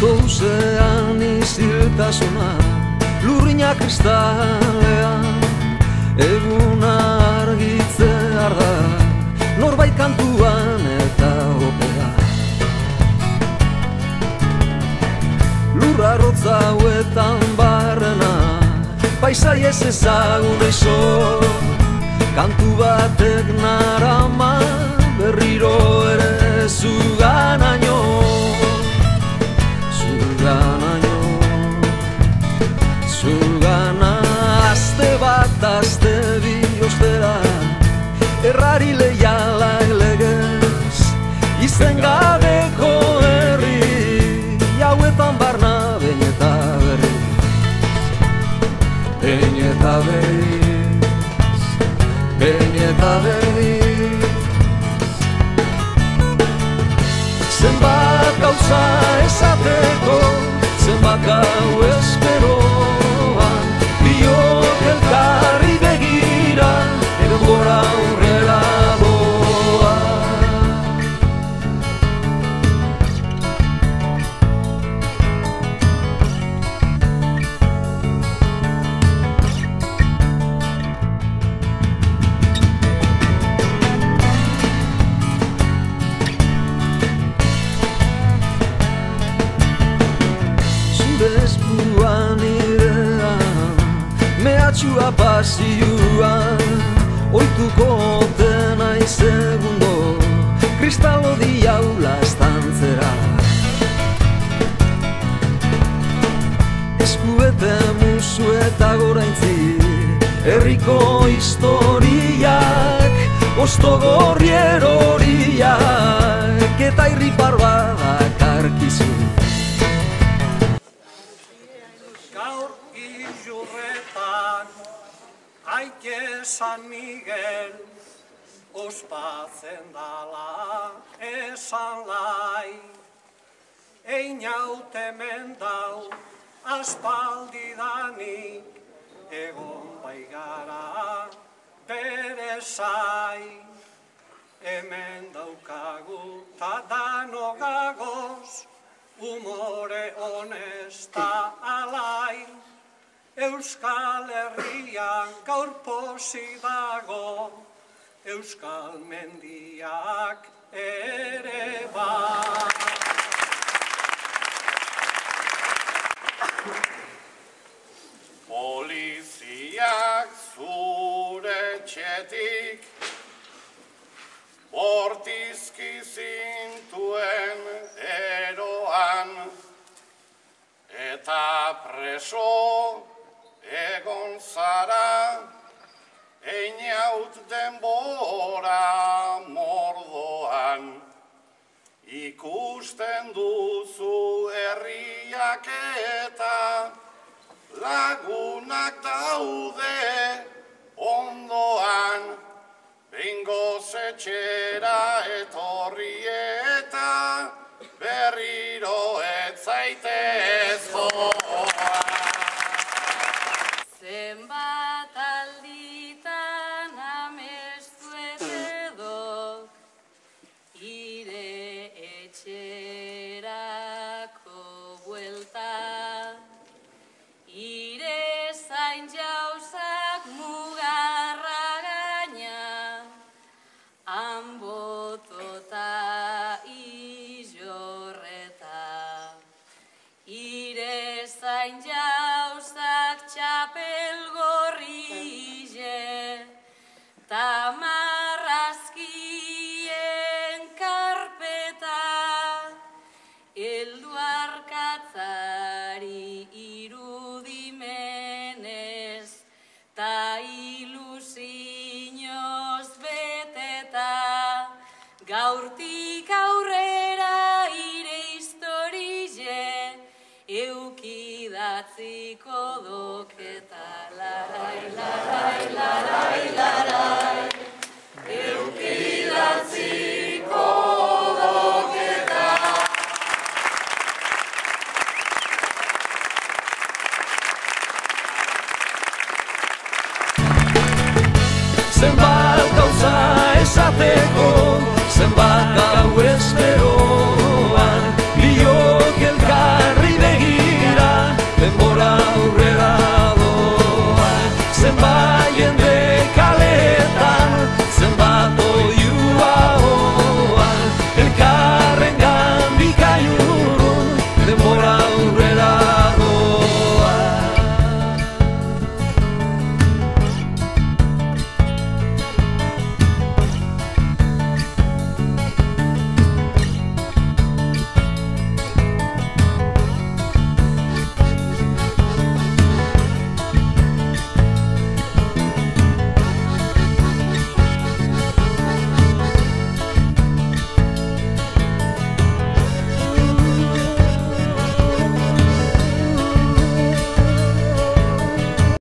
Autobusean iziltasuna Lurriña kristalean Egun argitze arda Norbait kantuan eta opera. Lurra rotza huetan barrena Paisai ez ezagun Kantu batek narama Izen gabeko herri Jauetan barna behin eta berri Behin eta berriz Behin eta berriz. Zenbat gauza esateko Zenbat gau esperoan Mehatxua pasioan Oituko dena izegundo Kristalo diaula estantzera Eskuete musu eta goraintzi. Herriko historiak izurretan Aike San Miguel Ospatzen dala esan lai. Ein haute mendau aspaldi danik Egon baigara bere zai Hemen daukagu ta dano gagoz Humore honesta Euskal Herrian gaur posi dago Euskal mendiak ere bai. Poliziak zure txetik Bortizki zintuen eroan Eta preso Einaut denbora mordoan Ikusten duzu herriak eta lagunak daude ondoan, bingo etxera etorri eta eukidatziko doketa larai larai larai larai. Eukidatziko doketa Zenbat gauza esateko Zenbat gau espero